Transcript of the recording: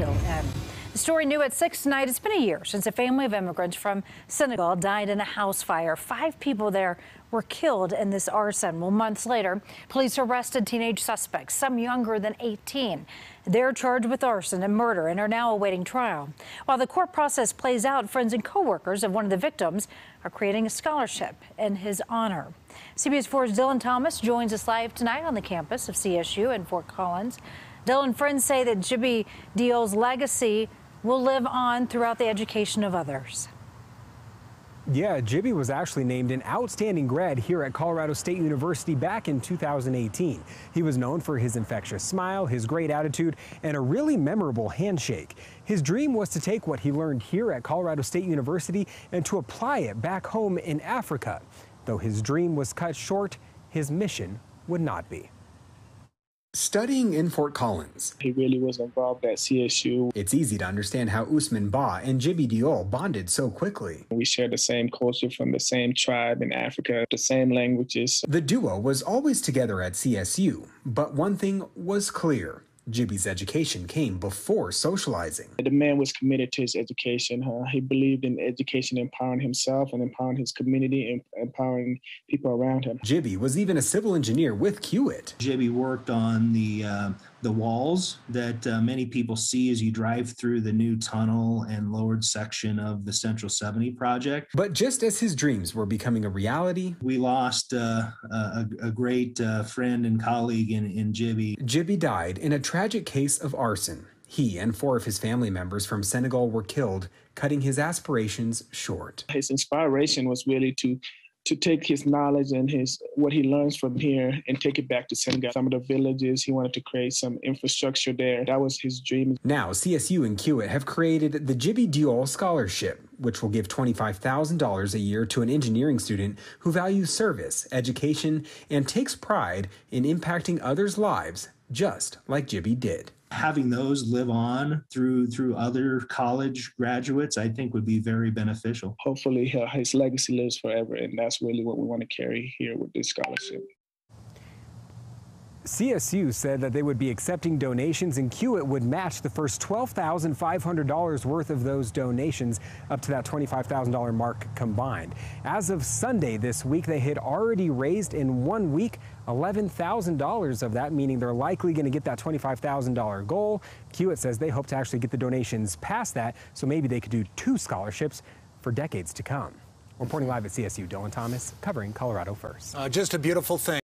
end. The story new at 6 tonight. It's been a year since a family of immigrants from Senegal died in a house fire. Five people there were killed in this arson. Well, months later, police arrested teenage suspects, some younger than 18. They're charged with arson and murder and are now awaiting trial. While the court process plays out, friends and coworkers of one of the victims are creating a scholarship in his honor. CBS 4's Dylan Thomas joins us live tonight on the campus of CSU in Fort Collins. Dylan, friends say that Jibby Diol's legacy will live on throughout the education of others. Yeah, Jibby was actually named an outstanding grad here at Colorado State University back in 2018. He was known for his infectious smile, his great attitude, and a really memorable handshake. His dream was to take what he learned here at Colorado State University and to apply it back home in Africa. Though his dream was cut short, his mission would not be. Studying in Fort Collins. He really was involved at CSU. It's easy to understand how Usman Ba and Jibby Diol bonded so quickly. We share the same culture from the same tribe in Africa, the same languages. The duo was always together at CSU, but one thing was clear. Jibby's education came before socializing. The man was committed to his education. Huh? He believed in education, empowering himself and empowering his community and empowering people around him. Jibby was even a civil engineer with Kiewit. Jibby worked on the uh, the walls that uh, many people see as you drive through the new tunnel and lowered section of the Central 70 project. But just as his dreams were becoming a reality, we lost uh, a, a, great uh, friend and colleague in, in Jibby. Jibby died in a tragic case of arson. He and four of his family members from Senegal were killed, cutting his aspirations short. His inspiration was really to to take his knowledge and his what he learns from here and take it back to Senegal. Some of the villages, he wanted to create some infrastructure there. That was his dream. Now, CSU and Kiewit have created the Jibby Diol Scholarship, which will give $25,000 a year to an engineering student who values service, education, and takes pride in impacting others' lives, just like Jibby did having those live on through through other college graduates, I think would be very beneficial. Hopefully, uh, his legacy lives forever, and that's really what we want to carry here with this scholarship. CSU said that they would be accepting donations and Kiewit would match the first $12,500 worth of those donations up to that $25,000 mark combined. As of Sunday this week, they had already raised in one week $11,000 of that, meaning they're likely going to get that $25,000 goal. Kiewit says they hope to actually get the donations past that, so maybe they could do two scholarships for decades to come. Reporting live at CSU, Dylan Thomas, covering Colorado First. Uh, just a beautiful thing.